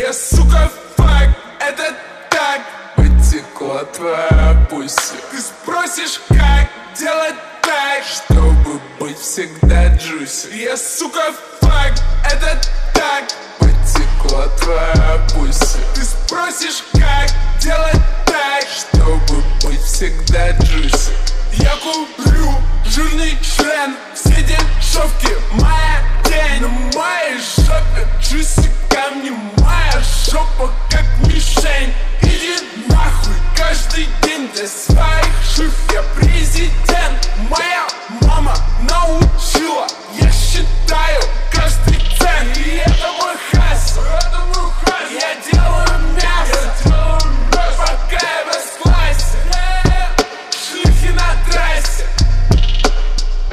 Я, сука, фак, это так. Потекла твоя пусть. Ты спросишь, как делать так Чтобы быть всегда джуси Я, сука, фак, это так Потекла твоя пусть Ты спросишь, как делать так Чтобы быть всегда джуси Я куплю жирный член Все дешевки, моя день На моей жопе джуси камни Моя жопа как мишень. Иди нахуй каждый день для своих жив. Я президент, моя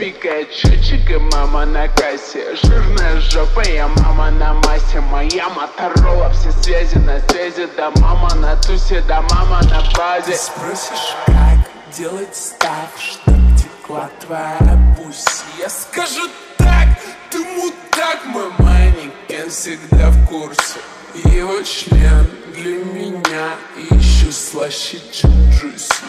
Пикает счетчик и мама на кассе. Жирная жопа, я мама на массе. Моя моторола, все связи на связи. Да мама на тусе, да мама на базе. Спросишь, как делать став Чтоб текла твоя пусть. Я скажу так, ты мудак Мой манекен всегда в курсе. Его член для меня еще слаще, чем джуси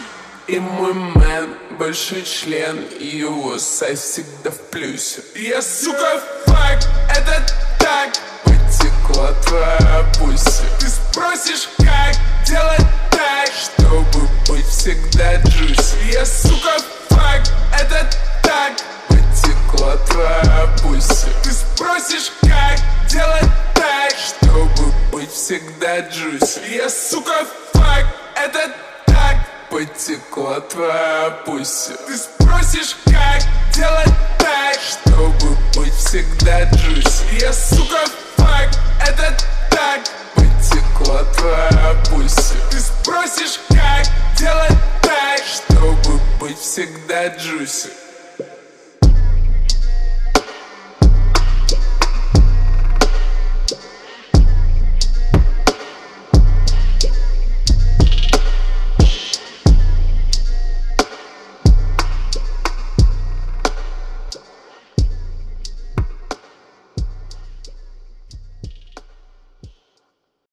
и мой мэн большой член И его сайз всегда в плюсе. Я, сука, фак, это так Потекла твоя пусть Ты спросишь, как делать так Чтобы быть всегда джуси? Я, сука, факт, это так Потекла твоя pussy Ты спросишь, как делать так Чтобы быть всегда джуси? Я, сука, факт, это так Потекла твоя pussy. Ты спросишь, как делать так Чтобы быть всегда джуси Я, сука, факт, это так Потекла твоя pussy. Ты спросишь, как делать так Чтобы быть всегда джуси